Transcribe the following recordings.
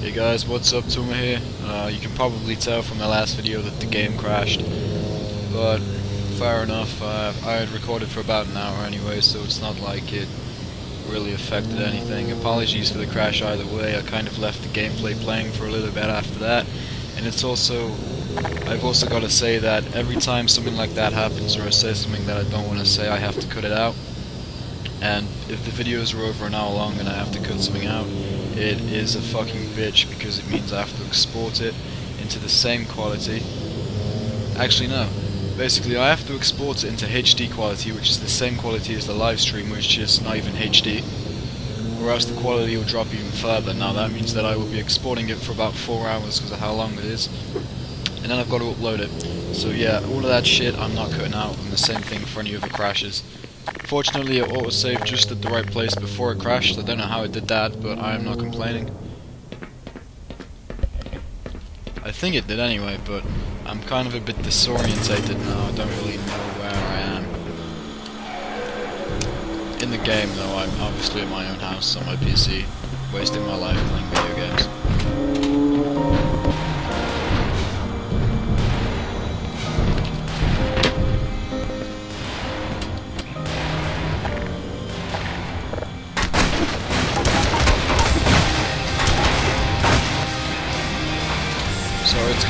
Hey guys, what's up, Tuma here. Uh, you can probably tell from the last video that the game crashed, but fair enough, uh, I had recorded for about an hour anyway, so it's not like it really affected anything. Apologies for the crash either way, I kind of left the gameplay playing for a little bit after that, and it's also, I've also got to say that every time something like that happens or I say something that I don't want to say, I have to cut it out. And if the videos are over an hour long and I have to cut something out, it is a fucking bitch because it means I have to export it into the same quality. Actually no, basically I have to export it into HD quality which is the same quality as the live stream which is not even HD or else the quality will drop even further. Now that means that I will be exporting it for about 4 hours because of how long it is and then I've got to upload it. So yeah, all of that shit I'm not cutting out and the same thing for any other crashes. Fortunately it autosaved just at the right place before it crashed, I don't know how it did that, but I am not complaining. I think it did anyway, but I'm kind of a bit disorientated now, I don't really know where I am. In the game though, I'm obviously in my own house on my PC, wasting my life playing video games.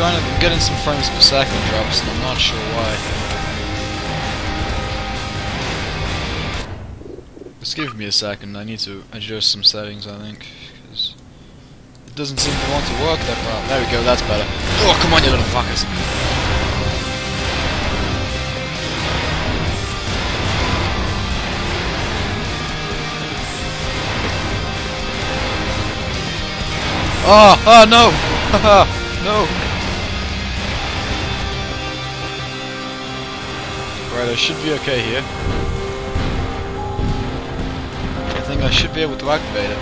Kind of I'm getting some frames per second drops, and I'm not sure why. Just give me a second. I need to adjust some settings. I think because it doesn't seem to want to work that well. There we go. That's better. Oh come on, you little fuckers! Oh, oh no! Haha, no! Right, I should be okay here. I think I should be able to activate it.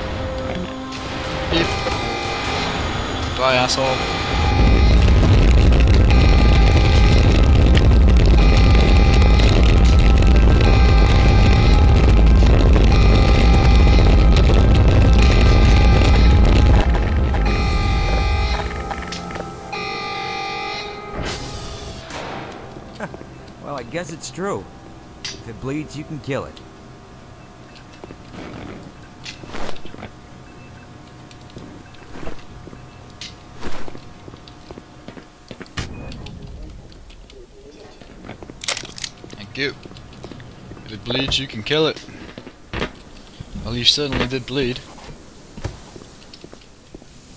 Bye, asshole. Guess it's true. If it bleeds, you can kill it. Thank you. If it bleeds, you can kill it. Well, you certainly did bleed.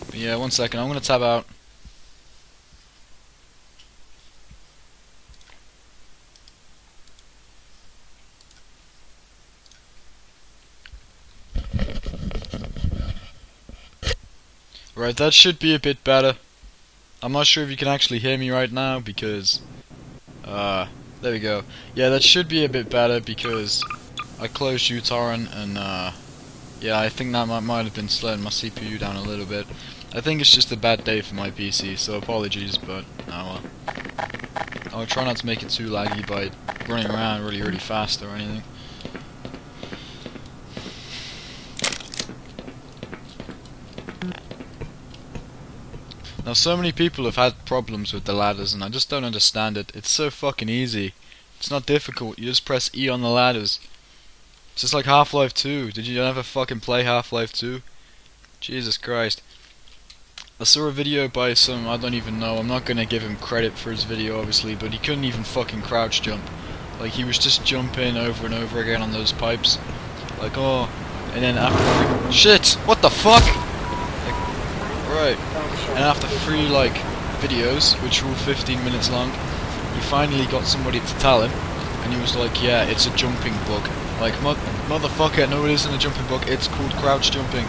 But yeah, one second, I'm gonna tab out. Right, that should be a bit better. I'm not sure if you can actually hear me right now because uh there we go. Yeah, that should be a bit better because I closed uTorrent and uh yeah, I think that might, might have been slowing my CPU down a little bit. I think it's just a bad day for my PC, so apologies, but oh well. I'll try not to make it too laggy by running around really, really fast or anything. Now, so many people have had problems with the ladders, and I just don't understand it. It's so fucking easy. It's not difficult. You just press E on the ladders. It's just like Half-Life 2. Did you ever fucking play Half-Life 2? Jesus Christ. I saw a video by some, I don't even know, I'm not gonna give him credit for his video obviously, but he couldn't even fucking crouch jump. Like, he was just jumping over and over again on those pipes. Like, oh, and then after... Shit! What the fuck? Right. And after three, like, videos, which were all 15 minutes long, he finally got somebody to tell him, and he was like, yeah, it's a jumping bug. Like, mo motherfucker, no it isn't a jumping bug, it's called crouch jumping.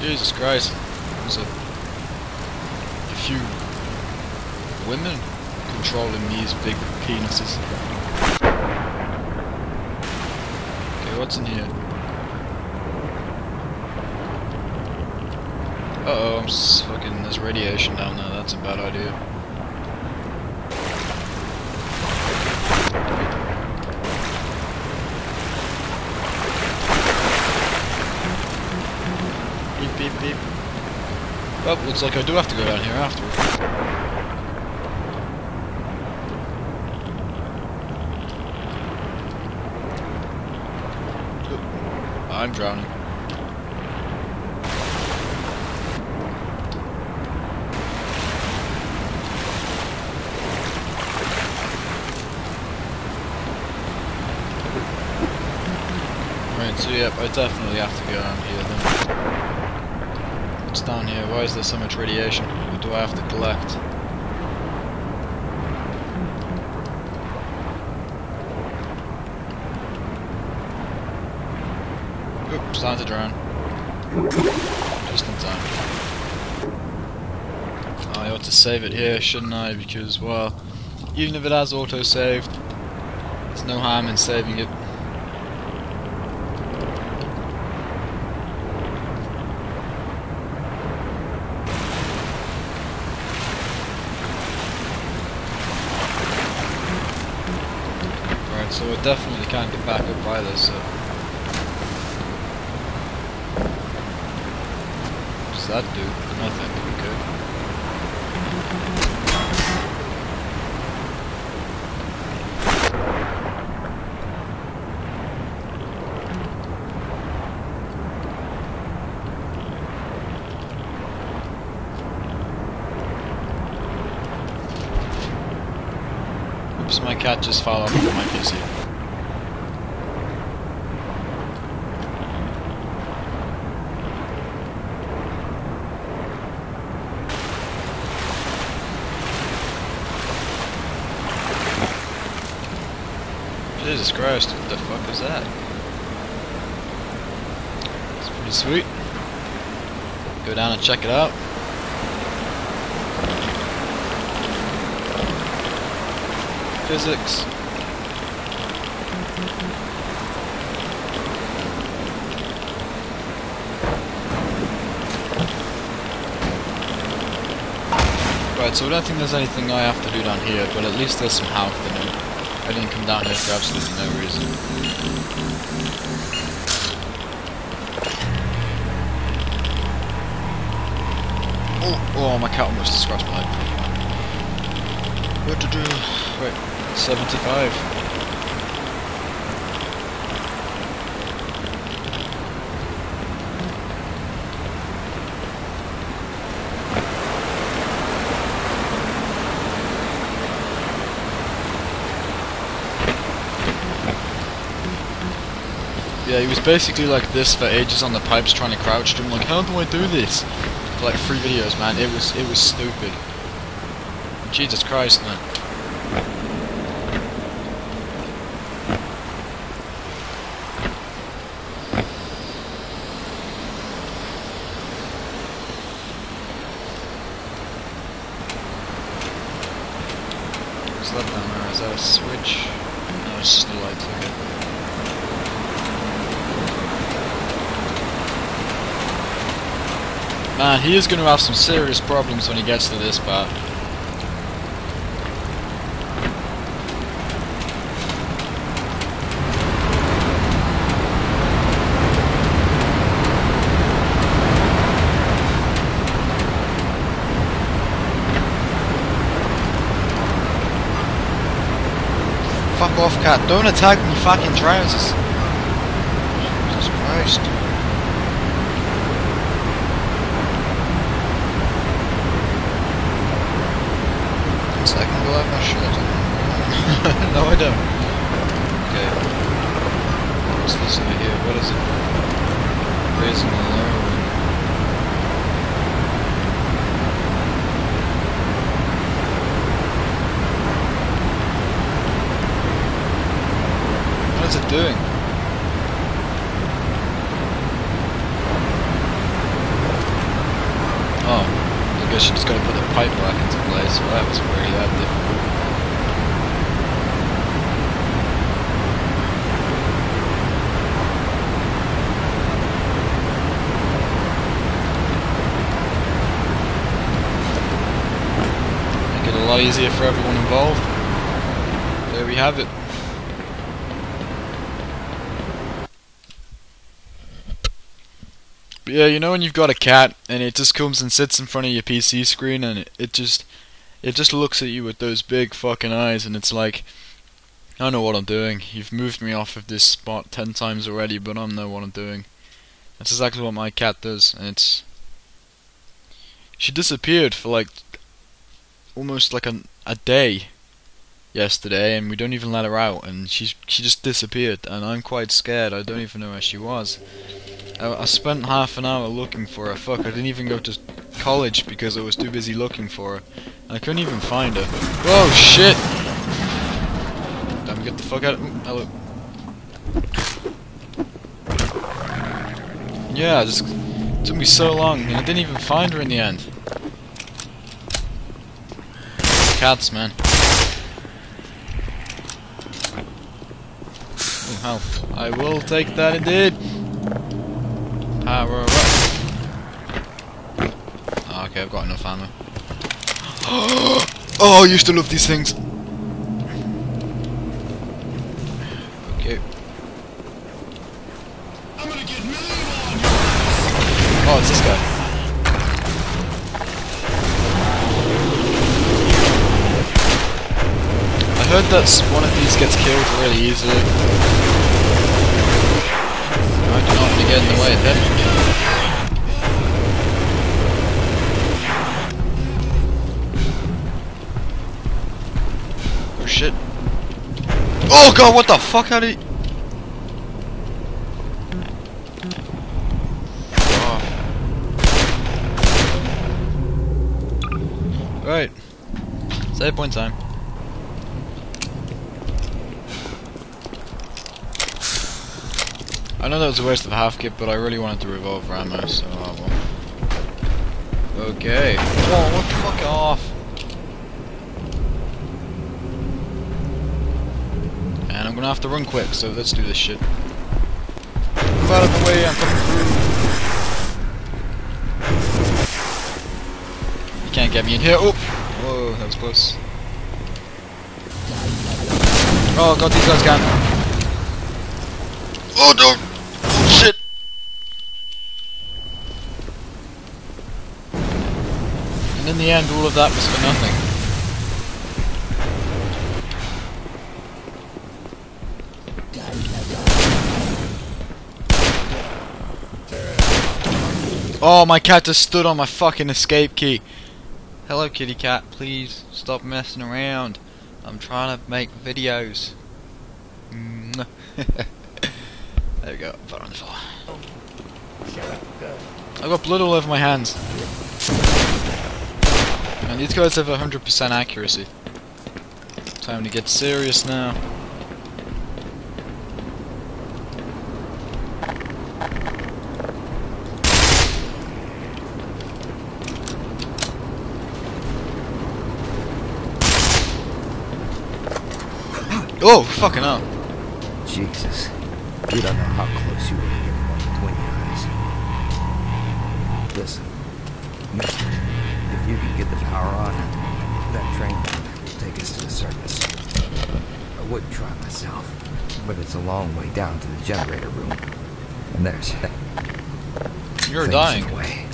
Jesus Christ. There's a, a few women controlling these big penises. Okay, what's in here? Uh oh, I'm fucking. There's radiation down there. That's a bad idea. Beep, beep, beep. Well, looks like I do have to go down here afterwards. I'm drowning. Right, so yep, I definitely have to go down here then. What's down here? Why is there so much radiation? What do I have to collect? Oops, time to. Just in time. Ah, I ought to save it here, shouldn't I? Because, well, even if it has auto-saved, there's no harm in saving it. Right, so we definitely can't get back up either, so... What does that do? Nothing, okay. Oops, my cat just fell off of my PC. Jesus Christ, what the fuck is that? It's pretty sweet. Go down and check it out. Physics. Right, so I don't think there's anything I have to do down here, but at least there's some health in it. I didn't come down here for absolutely no reason. Oh, oh, my cat almost scratched my leg. What to do? Wait, 75. Yeah, he was basically like this for ages on the pipes trying to crouch jump. Like, how do I do this? For like three videos, man. It was it was stupid. Jesus Christ, man. What's that down there? Is that a switch? No, it's just the lights, okay. Man, he is going to have some serious problems when he gets to this part. Fuck off, cat. Don't attack me, fucking trousers. Jesus Christ. Second below my shirt. no, I don't. Okay. What's this over here? What is it? Raising the low. What is it doing? Oh, I guess just gotta put the pipe back into place. Well, that was really that difficult. Make it a lot easier for everyone involved. There we have it. Yeah, you know when you've got a cat and it just comes and sits in front of your PC screen and it, it just it just looks at you with those big fucking eyes and it's like I know what I'm doing. You've moved me off of this spot ten times already, but I know what I'm doing. That's exactly what my cat does, and it's she disappeared for like almost like a a day yesterday, and we don't even let her out, and she she just disappeared, and I'm quite scared. I don't even know where she was. I, I spent half an hour looking for her. Fuck, I didn't even go to college because I was too busy looking for her. I couldn't even find her. Whoa, shit! Damn, get the fuck out. Ooh, hello. Yeah, just took me so long, and I didn't even find her in the end. Cats, man. Oh, health. I will take that indeed. Power up. Oh, okay, I've got enough ammo. oh, I used to love these things. Okay. Oh, it's this guy. I heard that one of these gets killed really easily. I do not want to get in the way of him. Oh shit. Oh god, what the fuck? How did he... Oh. Right. Save point time. I know that was a waste of half kit, but I really wanted the revolver ammo, so I will. Okay. What the fuck off? And I'm gonna have to run quick, so let's do this shit. Move out of the way, I'm coming through. You can't get me in here. Oh! Whoa, that was close. Oh god, these guys can. Oh no! Oh shit! And in the end, all of that was for nothing. Oh, my cat just stood on my fucking escape key. Hello, kitty cat. Please stop messing around. I'm trying to make videos. There we go. Put on the floor. I've got blood all over my hands. And these guys have 100% accuracy. Time to get serious now. Oh, fucking hell. Jesus. You don't know how close you were to getting one between your eyes. Listen, get the power on, that train will take us to the surface. I would try myself, but it's a long way down to the generator room. And there's You're dying. in the way.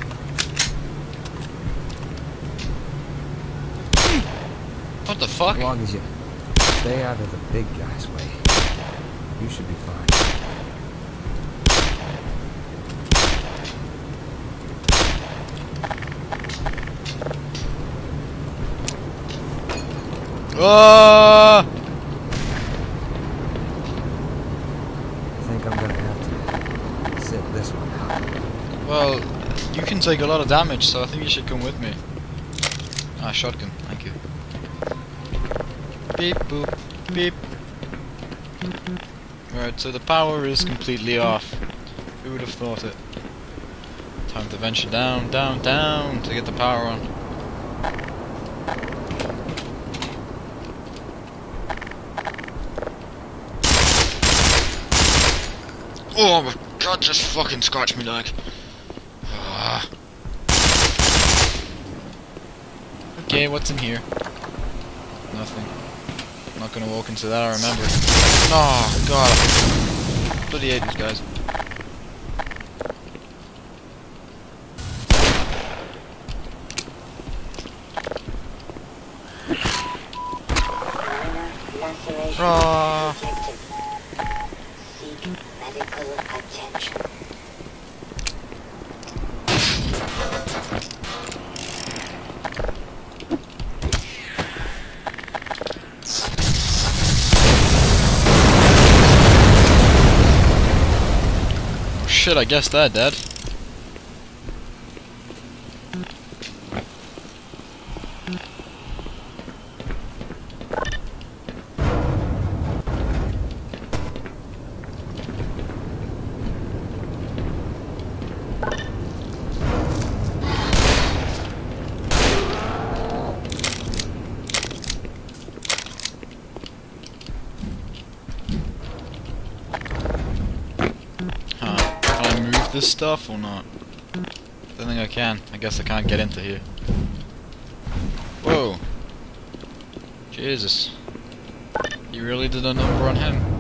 What the fuck? As long as you stay out of the big guy's way, you should be fine. Ah! I think I'm gonna have to sit this one out. Well, you can take a lot of damage, so I think you should come with me. Ah, shotgun. Thank you. Beep boop. Beep. Right, so the power is completely off. Who would have thought it? Time to venture down, down, down to get the power on. Oh my god, just fucking scratch me like. Ah. Okay, what's in here? Nothing. I'm not gonna walk into that, I remember. Oh god. Bloody hate these guys. Oh. Shit, I guess they're dead. This stuff or not? Don't think I can. I guess I can't get into here. Whoa. Jesus. You really did a number on him.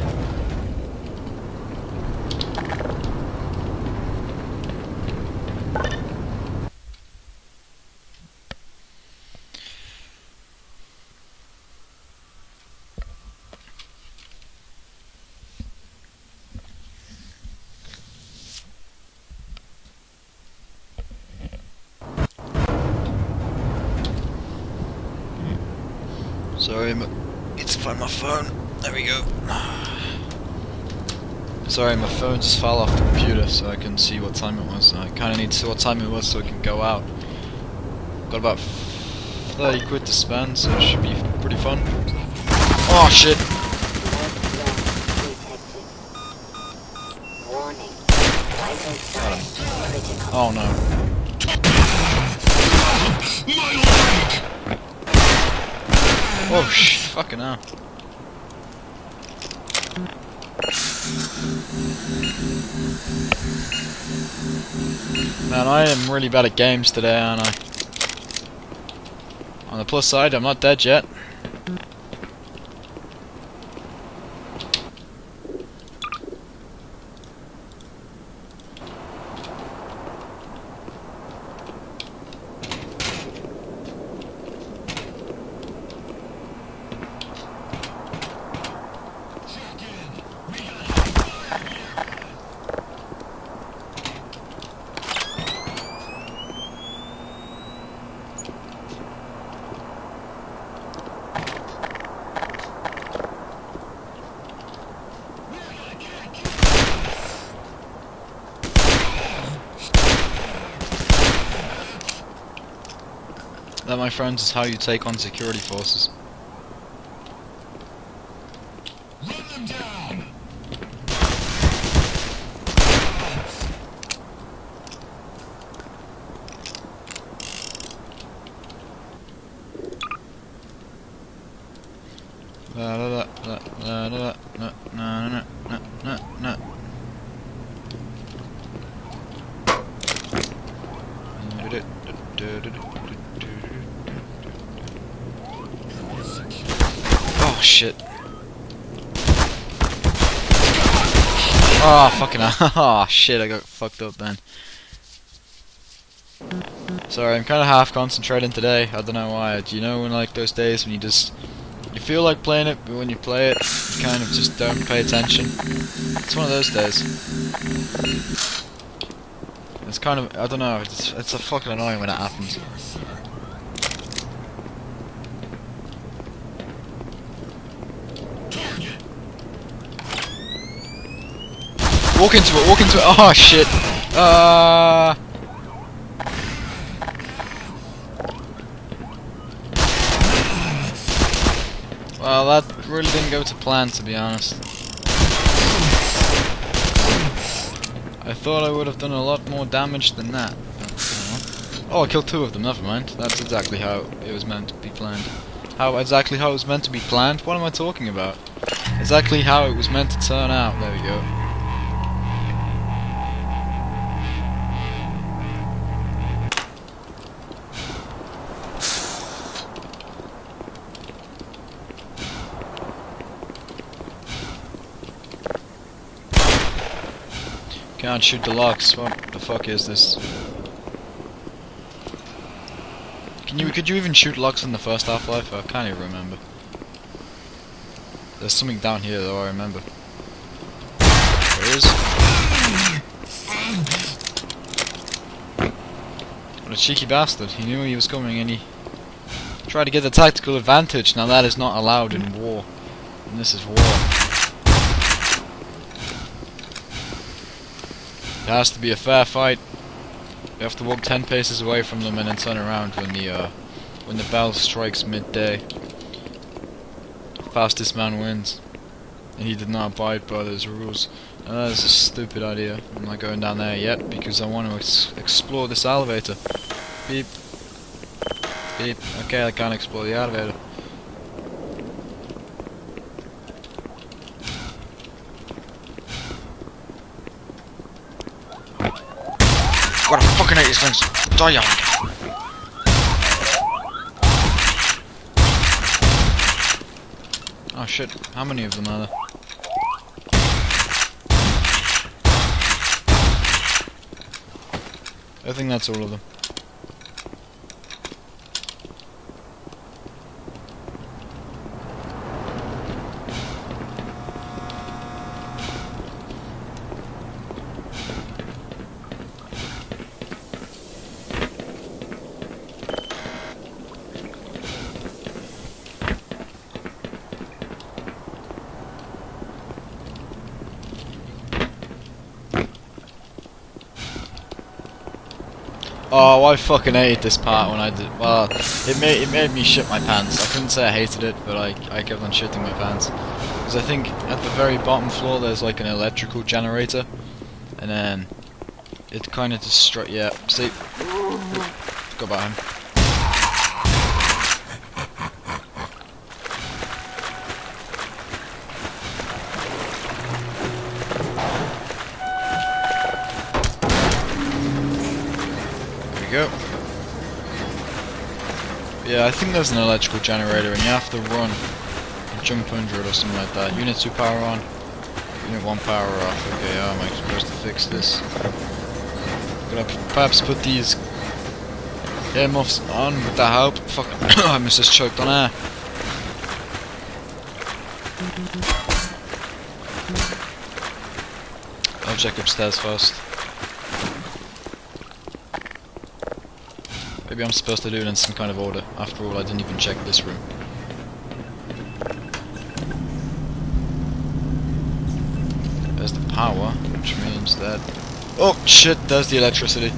Sorry, my, need to find my phone. There we go. Sorry, my phone just fell off the computer, so I can see what time it was. I kind of need to see what time it was so I can go out. Got about 30 quid to spend, so it should be pretty fun. Oh shit! Warning. Vital Got him. signs critical. Oh no. Oh sh! Fucking hell. Man, I am really bad at games today, aren't I? On the plus side, I'm not dead yet. Is how you take on security forces. Fucking oh shit, I got fucked up then. Sorry, I'm kinda half concentrating today. I don't know why. Do you know when like those days when you just you feel like playing it, but when you play it, you kind of just don't pay attention. It's one of those days. It's kind of I don't know. It's it's a fucking annoying when it happens. Walk into it. Walk into it. Oh shit. Uh. Well, that really didn't go to plan, to be honest. I thought I would have done a lot more damage than that. But, oh, I killed two of them, never mind. That's exactly how it was meant to be planned. How exactly how it was meant to be planned? What am I talking about? Exactly how it was meant to turn out. There we go. Can't shoot the locks. What the fuck is this? Can you could you even shoot locks in the first Half-Life? I can't even remember. There's something down here though, I remember. There is. What a cheeky bastard. He knew he was coming and he tried to get the tactical advantage. Now that is not allowed in war. And this is war. It has to be a fair fight. You have to walk ten paces away from them and then turn around when the uh, when the bell strikes midday. Fastest man wins. And he did not abide by those rules. And that is a stupid idea. I'm not going down there yet because I want to ex explore this elevator. Beep. Beep. Okay, I can't explore the elevator. God, I fucking hate these Oh shit, how many of them are there? I think that's all of them. Oh, I fucking hated this part when I did. Well, it made it made me shit my pants. I couldn't say I hated it, but I I kept on shitting my pants because I think at the very bottom floor there's like an electrical generator, and then it kind of destroy. Yeah, see, go about him. Go. Yeah, I think there's an electrical generator and you have to run and jump under it or something like that. Unit 2 power on, Unit 1 power off. Okay, how am I supposed to fix this? Gonna perhaps put these earmuffs on with the help. Fuck, I must just choked on air. I'll check upstairs first. Maybe I'm supposed to do it in some kind of order. After all, I didn't even check this room. There's the power, which means that... Oh, shit, there's the electricity.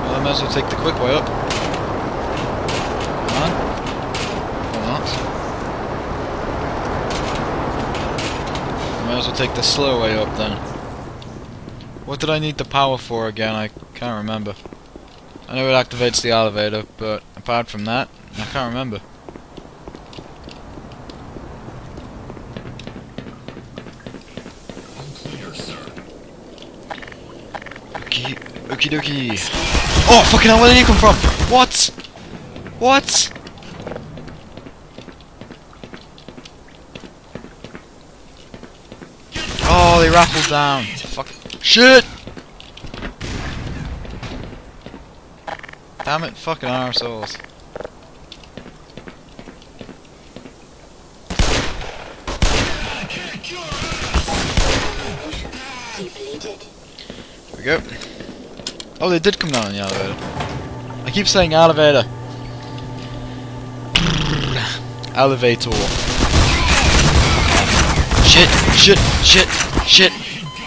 Well, I might as well take the quick way up. Come on. Or not. I might as well take the slow way up then. What did I need the power for again? I can't remember. I know it activates the elevator, but apart from that, I can't remember. Okie okie dokie. Oh, fucking hell, where did he come from? What? What? Oh, they raffled down. Shit! Damn it, fucking arseholes. There we go. Oh, they did come down in the elevator. I keep saying elevator. Elevator. Shit, shit, shit, shit,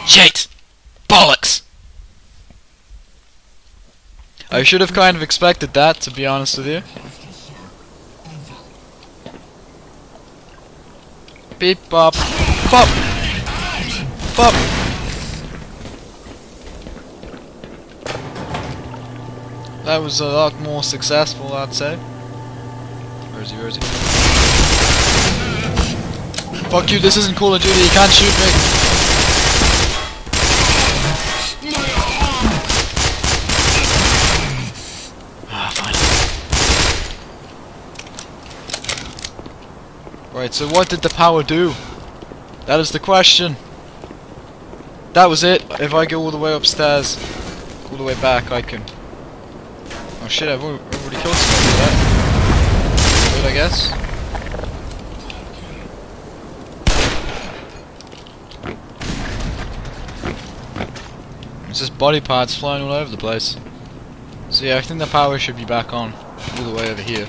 shit! I should have kind of expected that, to be honest with you. Beep bop. Bop! Bop! That was a lot more successful, I'd say. Where is he? Where is he? Fuck you, this isn't Call of Duty, you can't shoot me! Ah, fine. Right, so what did the power do? That is the question. That was it. If I go all the way upstairs, all the way back, I can... Oh shit, I've already killed somebody with that. it, I guess. It's just body parts flying all over the place. So yeah, I think the power should be back on, all the way over here.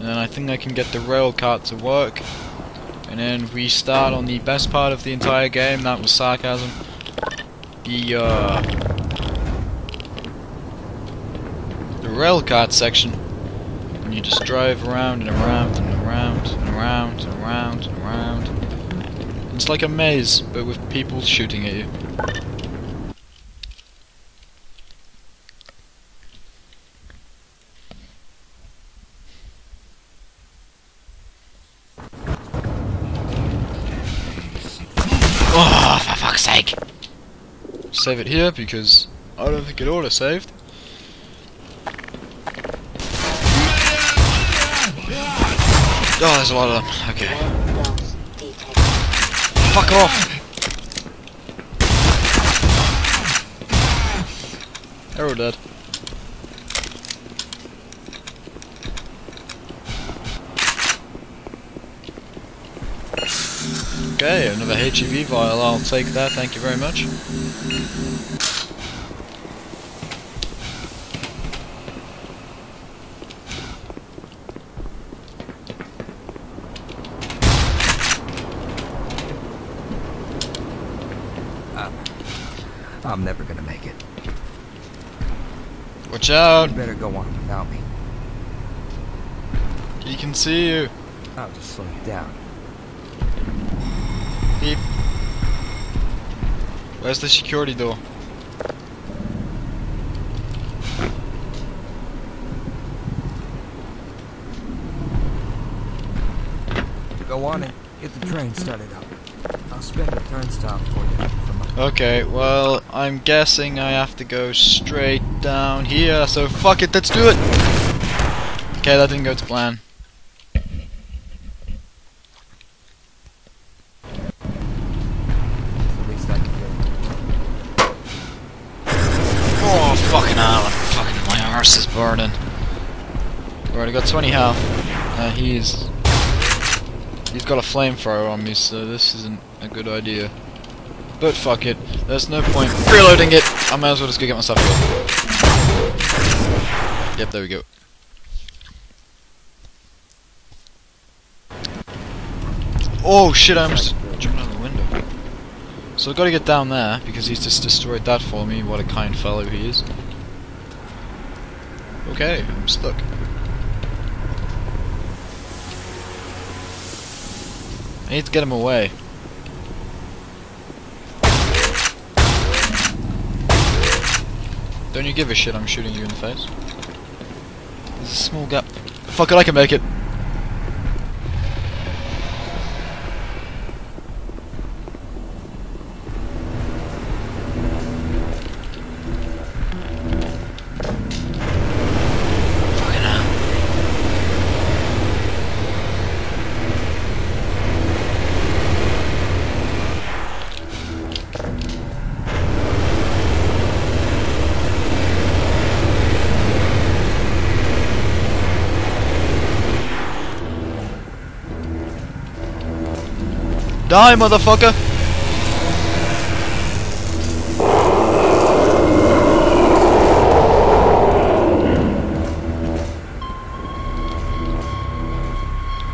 And then I think I can get the rail cart to work. And then we start on the best part of the entire game, that was sarcasm. The, uh... The rail cart section. And you just drive around and around and around and around and around and around. It's like a maze, but with people shooting at you. Save it here because I don't think it auto saved. Oh, there's a lot of them. Okay. Fuck off! Arrow dead. Okay, another HEV vial, I'll take that, thank you very much. I'm never gonna make it. Watch out! You better go on without me. He can see you. I'll just slow you down. Beep. Where's the security door? Go on and get the train started up. I'll spin the turnstile for you Okay, well, I'm guessing I have to go straight down here, so fuck it, let's do it! Okay, that didn't go to plan. Oh, fucking hell, fucking my arse is burning. I got 20 health. Uh, he's... He's got a flamethrower on me, so this isn't a good idea. But fuck it, there's no point reloading it. I might as well just go get my stuff healed. Yep, there we go. Oh shit, I almost jumped out of the window. So I've got to get down there, because he's just destroyed that for me. What a kind fellow he is. Okay, I'm stuck. I need to get him away. Don't you give a shit I'm shooting you in the face? There's a small gap. Fuck it, I can make it. Fucking hell. Die, motherfucker!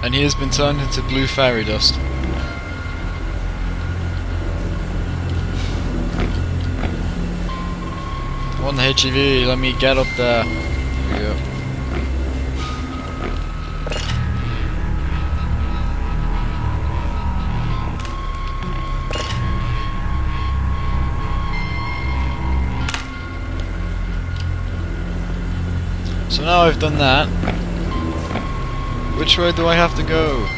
And he has been turned into blue fairy dust. One HEV, let me get up there. There we go. Now I've done that. Which way do I have to go?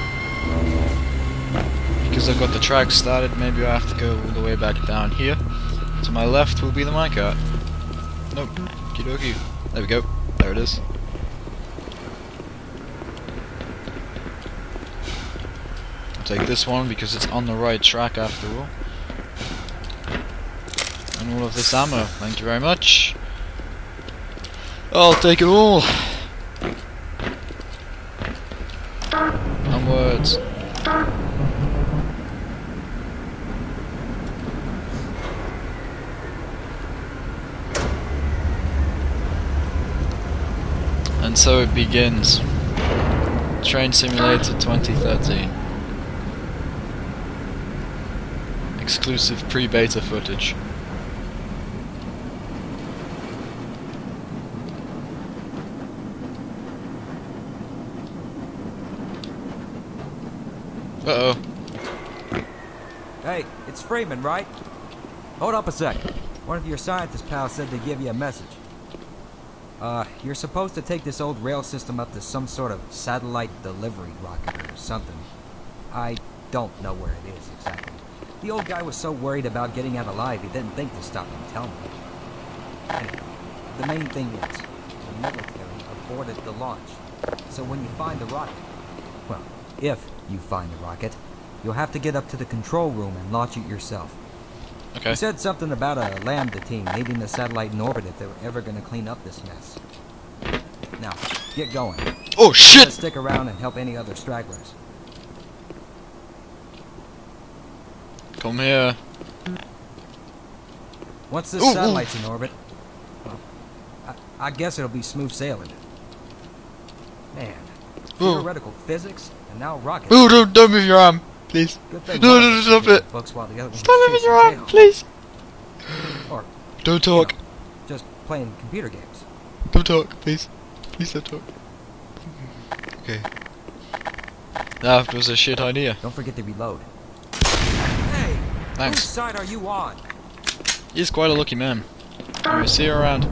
Because I've got the track started, maybe I have to go all the way back down here. To my left will be the minecart. Nope. Kidoki. There we go. There it is. I'll take this one because it's on the right track after all. And all of this ammo. Thank you very much. I'll take it all. words. And so it begins. Train Simulator 2013. Exclusive pre-beta footage. Uh oh. Hey, it's Freeman, right? Hold up a sec. One of your scientist pals said to give you a message. Uh, you're supposed to take this old rail system up to some sort of satellite delivery rocket or something. I don't know where it is exactly. The old guy was so worried about getting out alive, he didn't think to stop and tell me. Anyway, the main thing is, the military aborted the launch. So when you find the rocket, well, if you find the rocket, you'll have to get up to the control room and launch it yourself. Okay. He said something about a Lambda team needing the satellite in orbit if they were ever going to clean up this mess. Now, get going. Oh Let's shit! stick around and help any other stragglers. Come here. Once this Ooh, ooh. in orbit, well, I, I guess it'll be smooth sailing. Man. Theoretical physics and now rockets. Oh, don't, don't move your arm, please. Good thing No, no, no, stop it. Books while the other Stop was moving your arm, tail. please. Or Don't talk. just playing computer games. Don't talk, please. Please don't talk. Okay. That was a shit idea. Don't forget to reload. Hey, whose Thanks. side are you on? He's quite a lucky man. Anyway, see you around.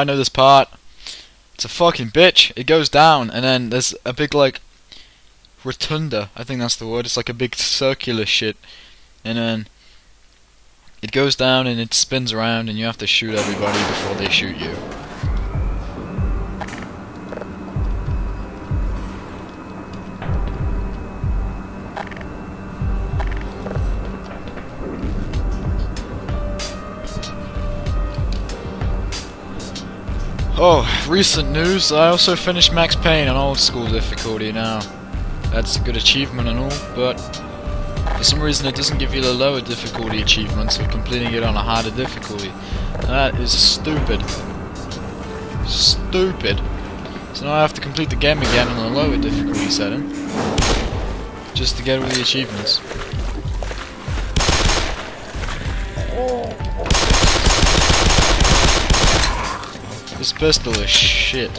I know this part. It's a fucking bitch. It goes down, and then there's a big, like, rotunda. I think that's the word. It's like a big circular shit. And then it goes down and it spins around, and you have to shoot everybody before they shoot you. Oh, recent news. I also finished Max Payne on old school difficulty now. That's a good achievement and all, but for some reason it doesn't give you the lower difficulty achievements for completing it on a harder difficulty. That is stupid. Stupid. So now I have to complete the game again on a lower difficulty setting. Just to get all the achievements. This pistol is shit.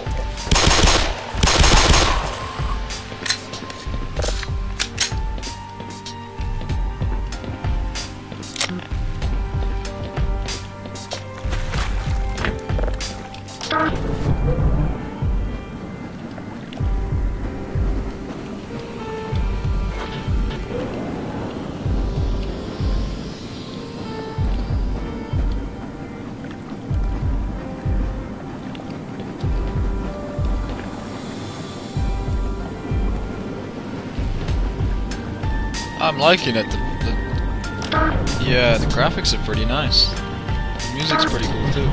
Liking it. The, the, yeah, the graphics are pretty nice. The music's pretty cool too.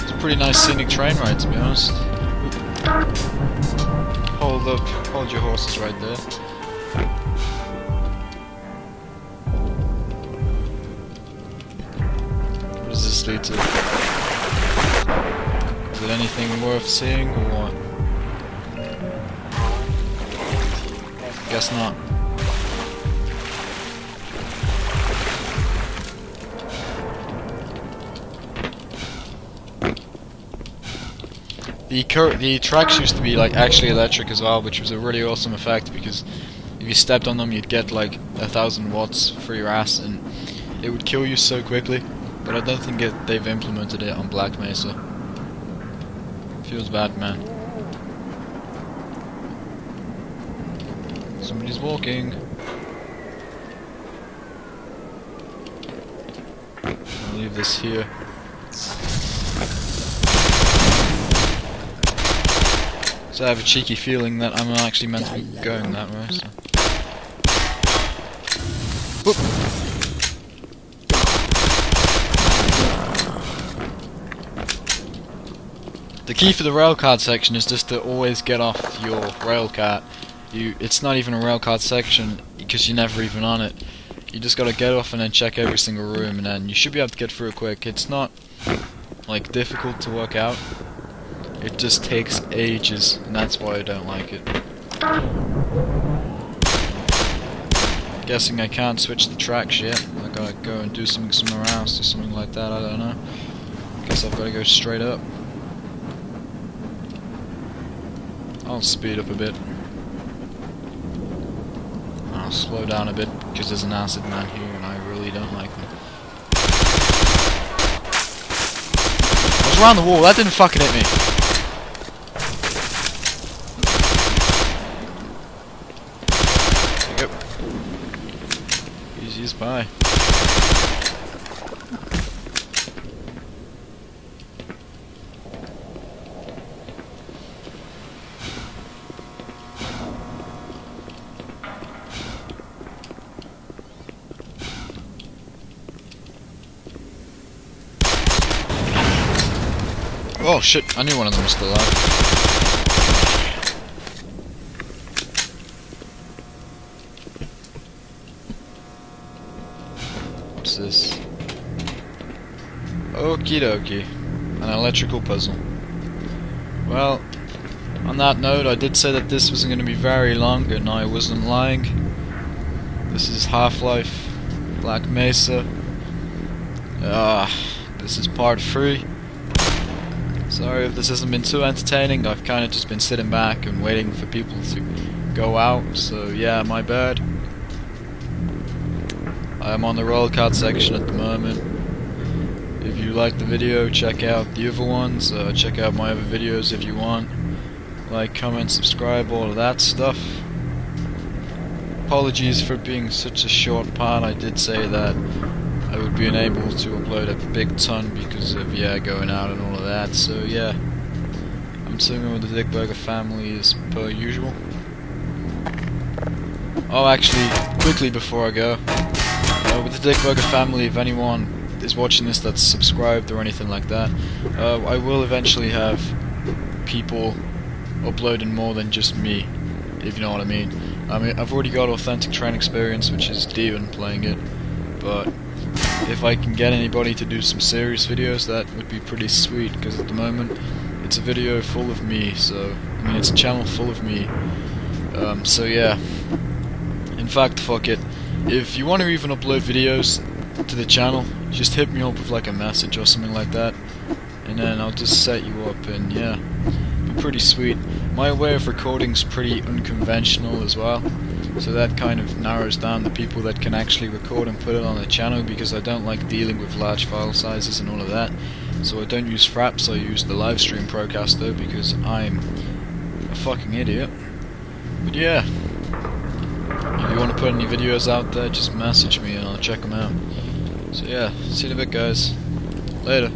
It's a pretty nice scenic train ride, to be honest. Hold up, hold your horses right there. What does this lead to? Is it anything worth seeing or what? Guess not. The the tracks used to be like actually electric as well, which was a really awesome effect because if you stepped on them, you'd get like a thousand watts for your ass, and it would kill you so quickly. But I don't think it, they've implemented it on Black Mesa. Feels bad, man. Somebody's walking. I'll leave this here. So I have a cheeky feeling that I'm actually meant to be going that way. So. The key for the railcart section is just to always get off your railcart. You, it's not even a railcart section because you're never even on it. You just gotta get off and then check every single room, and then you should be able to get through it quick. It's not like difficult to work out. It just takes ages, and that's why I don't like it. Guessing I can't switch the tracks yet. I gotta go and do something somewhere else or something like that. I don't know. Guess I've gotta go straight up. I'll speed up a bit. I'll slow down a bit because there's an acid man here and I really don't like them. I was around the wall, that didn't fucking hit me. There you go. Easy as pie. Oh shit, I knew one of them was still alive. What's this? Okie dokie. An electrical puzzle. Well, on that note, I did say that this wasn't going to be very long, and I wasn't lying. This is Half-Life Black Mesa. Ah, this is part 3. Sorry if this hasn't been too entertaining, I've kind of just been sitting back and waiting for people to go out, so yeah, my bad. I'm on the roll card section at the moment. If you like the video, check out the other ones, uh, check out my other videos if you want. Like, comment, subscribe, all of that stuff. Apologies for being such a short part, I did say that I would be unable to upload a big ton because of, yeah, going out and all that, so yeah. I'm sitting with the Dickburger family as per usual. Oh, actually, quickly before I go, uh, with the Dickburger family, if anyone is watching this that's subscribed or anything like that, uh, I will eventually have people uploading more than just me, if you know what I mean. I mean, I've already got Authentic Train Experience, which is Dion playing it, but if I can get anybody to do some serious videos, that would be pretty sweet, because at the moment, it's a video full of me, so, I mean, it's a channel full of me, um, so yeah. In fact, fuck it. If you want to even upload videos to the channel, just hit me up with like a message or something like that, and then I'll just set you up, and yeah, be pretty sweet. My way of recording's pretty unconventional as well, so that kind of narrows down the people that can actually record and put it on the channel because I don't like dealing with large file sizes and all of that. So I don't use Fraps, I use the Livestream Procaster because I'm a fucking idiot. But yeah, if you want to put any videos out there, just message me and I'll check them out. So yeah, see you in a bit guys. Later.